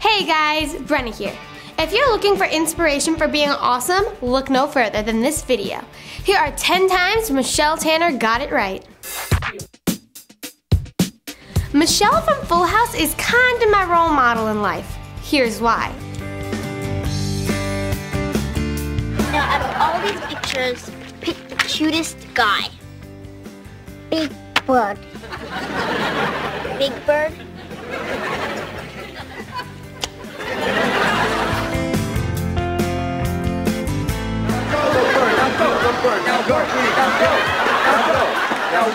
Hey guys, Brenna here. If you're looking for inspiration for being awesome, look no further than this video. Here are 10 times Michelle Tanner got it right. Michelle from Full House is kinda my role model in life. Here's why. Now, out of all these pictures, pick the cutest guy. Big Bird. Big bird.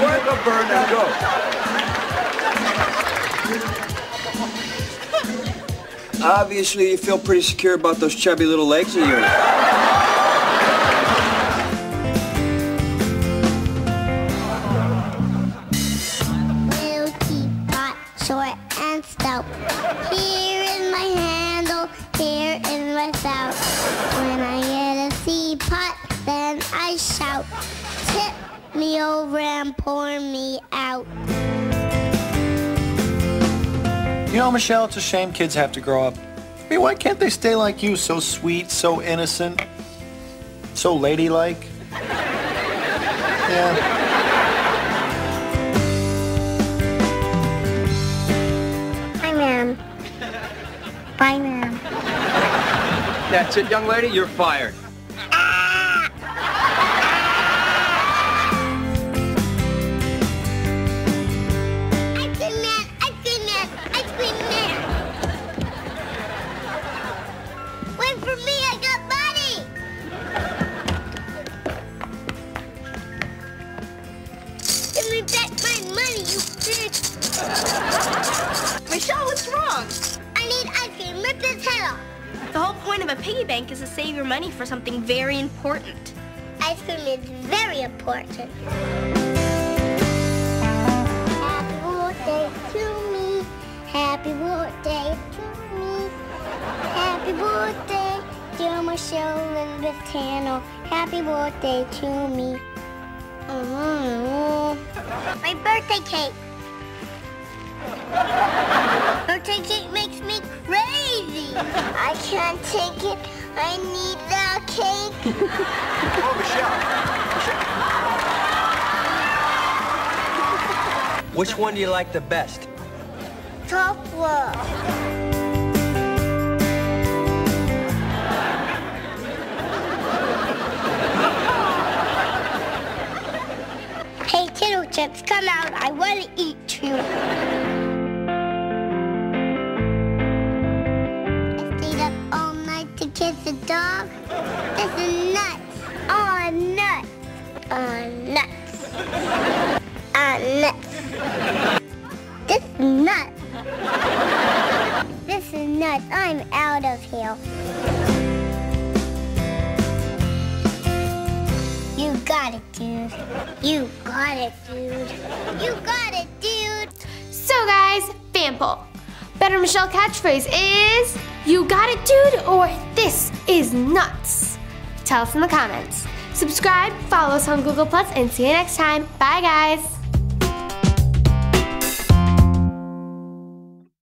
Work a bird. Now go. Obviously, you feel pretty secure about those chubby little legs of yours. Little teapot, short and stout. Here is my handle, here is my spout. When I get a teapot, then I shout. Tip me over and pour me out. You know, Michelle, it's a shame kids have to grow up. I mean, why can't they stay like you, so sweet, so innocent, so ladylike? Yeah. Hi, ma'am. Bye, ma'am. That's it, young lady. You're fired. Give me back my money, you bitch. Michelle, what's wrong? I need ice cream. Rip his head off. The whole point of a piggy bank is to save your money for something very important. Ice cream is very important. Happy birthday to me. Happy birthday to me. Happy birthday, dear Michelle Tanner. Happy birthday to me. My birthday cake. Birthday cake makes me crazy. I can't take it. I need the cake. Oh, Michelle. Which one do you like the best? Chocolate. Hey, Chips, come out. I want to eat you. I stayed up all night to kiss the dog. This is nuts. Oh, nuts. Oh, nuts. Oh, nuts. This is nuts. This is nuts. I'm out of here. You got it, dude. You got it, dude. You got it, dude. So guys, Fample. Better Michelle catchphrase is You got it, dude, or this is nuts. Tell us in the comments. Subscribe, follow us on Google Plus, and see you next time. Bye guys.